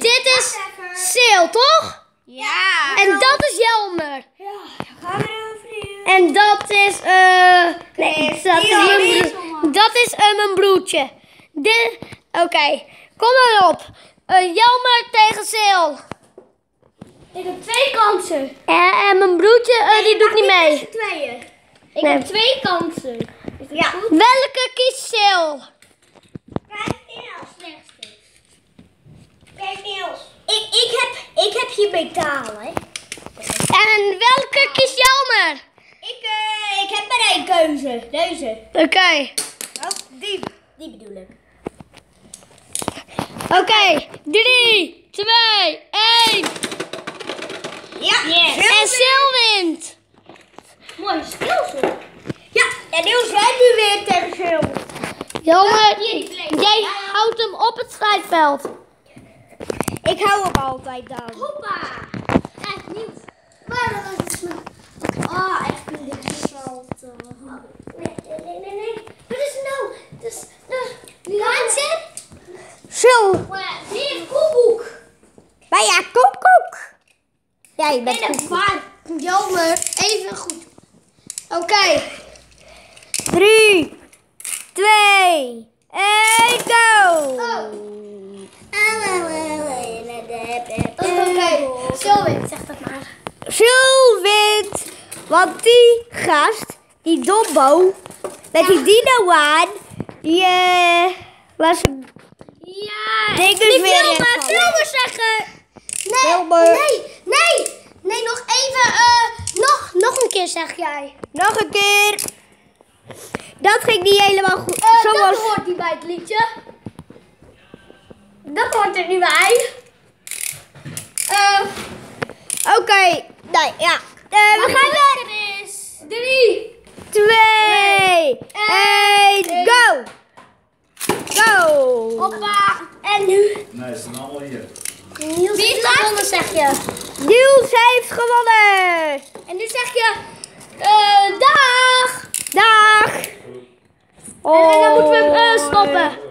dit is Sil, toch? Ja. En dat is Jelmer. Ja, gaan we over En dat is, eh. nee, dat is, mijn, dat is eh, mijn broertje. Dit, oké, kom maar op. Eh, Jelmer tegen Sil. Ik heb twee kansen. En, en mijn broertje, eh, die doet niet mee. tweeën. Ik Nee. heb twee kansen. Is dat Ja. goed? Welke kiest Sil? Kijk, Niels, slechtste. Kijk, Niels. Ik, ik, heb, hier metalen. En welke kiest Jelmer? Ik, eh, ik heb maar één keuze. Deze. Oké, Oh, die. Die bedoel ik. oké. Drie, twee, één. Ja. En Sil wint. Mooi skills. Ja, en Niels, jij nu weer tegen Sil. Jelmer, hier, die vlees. jij houdt hem op het strijdveld. Ik hou hem altijd dan. Hoppa. Echt nieuws. Maar dat is mijn... Ah, echt een dit wel te... Nee, nee, nee, nee. Wat is het nou? Dat is... Mindset? Zo. Nee, koekoek. Maar ja, koekoek. Ja, je bent waar. Jelmer, even goed. Oké. Drie, twee, één, go. Wint, zeg dat maar. Sil wint, want die gast, die Dombo, met die dino aan, die eh, was Ja, weer Wilma, invallen. Wilma zeggen. Nee, nee, nee. Nee, nog even, eh, nog, nog een keer zeg jij. nog een keer. Dat ging niet helemaal goed. Eh, Zoals, Dat hoort niet bij het liedje. Dat hoort er niet bij. Eh, Oké, nee, ja. Eh, we gaan weer. is drie. Twee, één, go. Go. Hoppa. En nu? Nee, ze zijn allemaal hier. Niels Wie heeft gewonnen, zeg je? Niels heeft gewonnen. En nu zeg je, eh, dag. Dag. En dan moeten we eh, stoppen.